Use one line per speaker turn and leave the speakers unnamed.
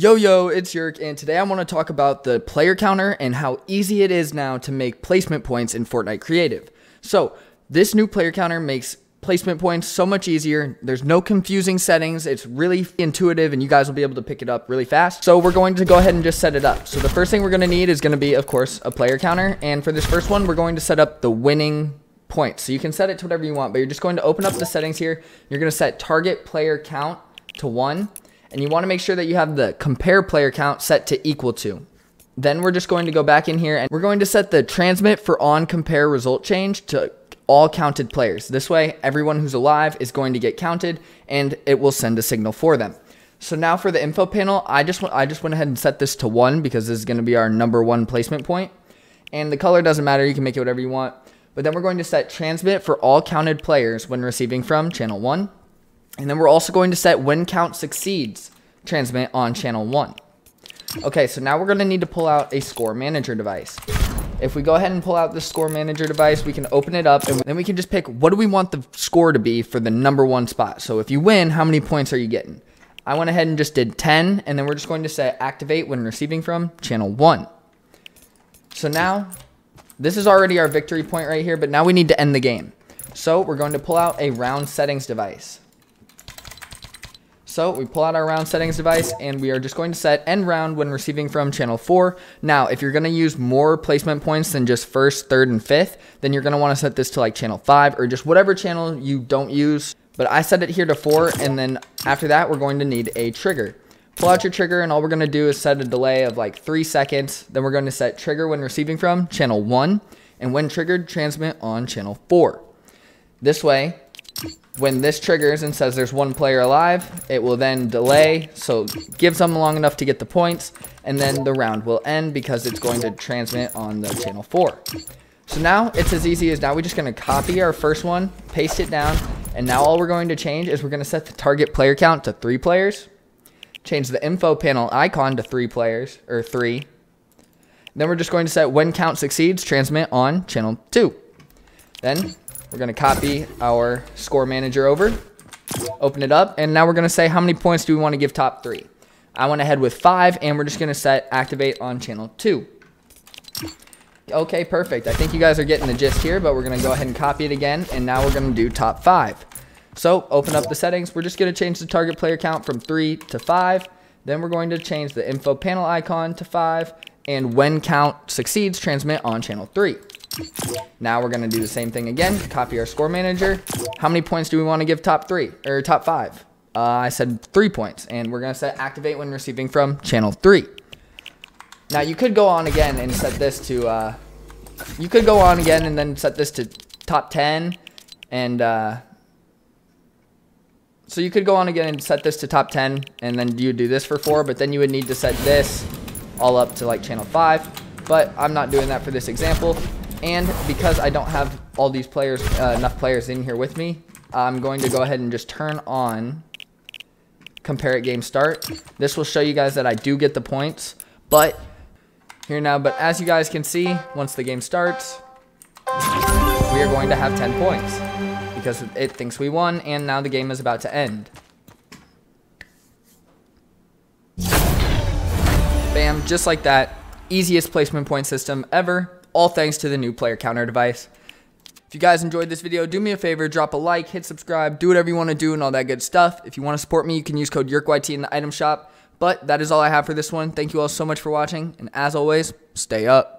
Yo, yo, it's Yerk, and today I want to talk about the player counter and how easy it is now to make placement points in Fortnite Creative. So, this new player counter makes placement points so much easier. There's no confusing settings. It's really intuitive, and you guys will be able to pick it up really fast. So, we're going to go ahead and just set it up. So, the first thing we're going to need is going to be, of course, a player counter. And for this first one, we're going to set up the winning points. So, you can set it to whatever you want, but you're just going to open up the settings here. You're going to set target player count to one and you want to make sure that you have the compare player count set to equal to. Then we're just going to go back in here and we're going to set the transmit for on compare result change to all counted players. This way, everyone who's alive is going to get counted and it will send a signal for them. So now for the info panel, I just I just went ahead and set this to one because this is going to be our number one placement point. And the color doesn't matter, you can make it whatever you want. But then we're going to set transmit for all counted players when receiving from channel one. And then we're also going to set when count succeeds transmit on channel one. Okay, so now we're going to need to pull out a score manager device. If we go ahead and pull out the score manager device, we can open it up and then we can just pick what do we want the score to be for the number one spot. So if you win, how many points are you getting? I went ahead and just did 10 and then we're just going to say activate when receiving from channel one. So now this is already our victory point right here, but now we need to end the game. So we're going to pull out a round settings device. So we pull out our round settings device and we are just going to set end round when receiving from channel 4. Now, if you're going to use more placement points than just first, third, and fifth, then you're going to want to set this to like channel 5 or just whatever channel you don't use. But I set it here to 4 and then after that, we're going to need a trigger. Pull out your trigger and all we're going to do is set a delay of like 3 seconds. Then we're going to set trigger when receiving from channel 1 and when triggered, transmit on channel 4. This way, when this triggers and says there's one player alive, it will then delay, so gives them long enough to get the points, and then the round will end because it's going to transmit on the channel 4. So now it's as easy as now we're just going to copy our first one, paste it down, and now all we're going to change is we're going to set the target player count to 3 players, change the info panel icon to 3 players, or 3, then we're just going to set when count succeeds, transmit on channel 2. Then we're going to copy our score manager over, open it up, and now we're going to say how many points do we want to give top three. I went ahead with five, and we're just going to set activate on channel two. Okay, perfect. I think you guys are getting the gist here, but we're going to go ahead and copy it again, and now we're going to do top five. So open up the settings. We're just going to change the target player count from three to five. Then we're going to change the info panel icon to five, and when count succeeds, transmit on channel three. Now we're to do the same thing again. Copy our score manager. How many points do we want to give top three or top five? Uh, I said three points, and we're to set activate when receiving from channel three. Now you could go on again and set this to, uh, you could go on again and then set this to top 10 and, uh, so you could go on again and set this to top 10 and then you do this for four, but then you would need to set this all up to like channel five, but I'm not doing that for this example. And because I don't have all these players, uh, enough players in here with me, I'm going to go ahead and just turn on compare it game start. This will show you guys that I do get the points, but here now, but as you guys can see, once the game starts, we are going to have 10 points because it thinks we won and now the game is about to end. Bam, just like that. Easiest placement point system ever all thanks to the new player counter device. If you guys enjoyed this video, do me a favor, drop a like, hit subscribe, do whatever you want to do and all that good stuff. If you want to support me, you can use code YERKYT in the item shop. But that is all I have for this one. Thank you all so much for watching, and as always, stay up.